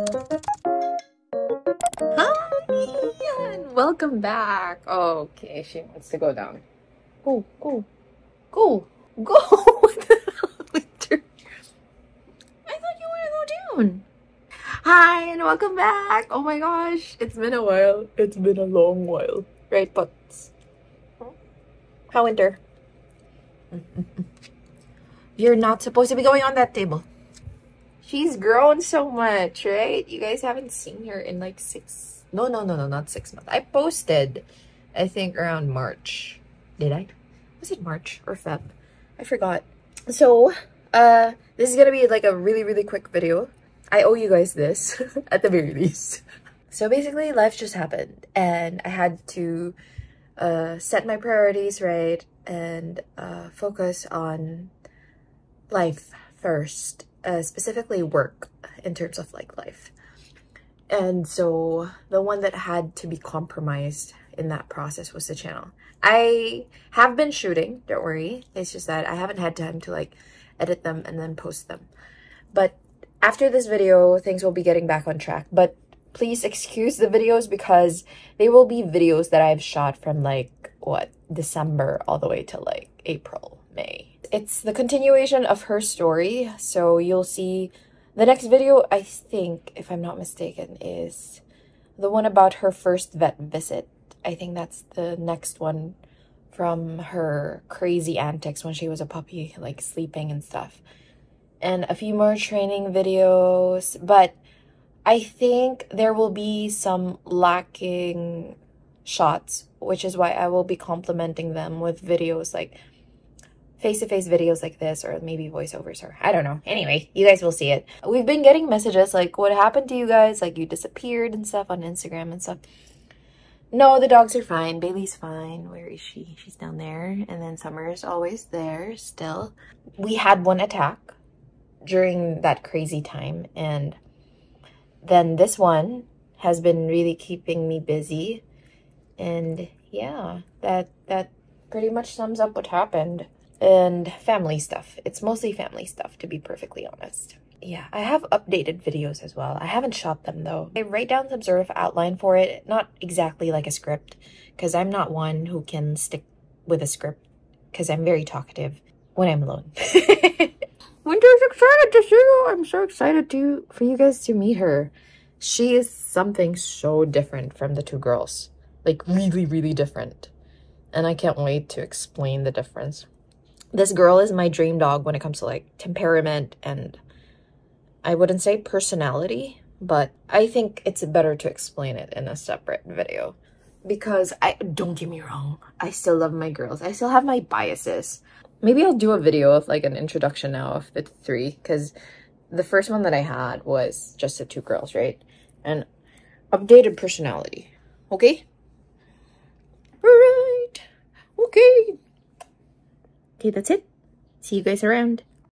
Hi, and welcome back. Okay, she wants to go down. Go, go, go, go. What the hell, Winter? I thought you want to go down. Hi, and welcome back. Oh my gosh, it's been a while. It's been a long while. Right, but How, Winter? You're not supposed to be going on that table. She's grown so much, right? You guys haven't seen her in like six. No, no, no, no, not six months. I posted, I think around March. Did I? Was it March or Feb? I forgot. So, uh, this is gonna be like a really, really quick video. I owe you guys this at the very least. So basically, life just happened, and I had to uh, set my priorities right and uh, focus on life first uh, specifically work in terms of like life. And so the one that had to be compromised in that process was the channel. I have been shooting, don't worry. It's just that I haven't had time to like edit them and then post them. But after this video, things will be getting back on track. But please excuse the videos because they will be videos that I've shot from like, what, December all the way to like April, May it's the continuation of her story. So you'll see the next video, I think, if I'm not mistaken, is the one about her first vet visit. I think that's the next one from her crazy antics when she was a puppy, like sleeping and stuff. And a few more training videos, but I think there will be some lacking shots, which is why I will be complementing them with videos like face-to-face videos like this or maybe voiceovers or I don't know. Anyway, you guys will see it. We've been getting messages like what happened to you guys? Like you disappeared and stuff on Instagram and stuff. No, the dogs are fine. Bailey's fine. Where is she? She's down there. And then Summer's always there still. We had one attack during that crazy time. And then this one has been really keeping me busy. And yeah, that, that pretty much sums up what happened and family stuff. It's mostly family stuff, to be perfectly honest. Yeah, I have updated videos as well. I haven't shot them though. I write down some sort of outline for it, not exactly like a script, because I'm not one who can stick with a script, because I'm very talkative when I'm alone. Winter's excited to see you. I'm so excited to for you guys to meet her. She is something so different from the two girls. Like really, really different. And I can't wait to explain the difference this girl is my dream dog when it comes to like temperament and I wouldn't say personality, but I think it's better to explain it in a separate video because I don't get me wrong, I still love my girls. I still have my biases. Maybe I'll do a video of like an introduction now of the three because the first one that I had was just the two girls, right? And updated personality. Okay? All right. Okay. Okay, that's it. See you guys around.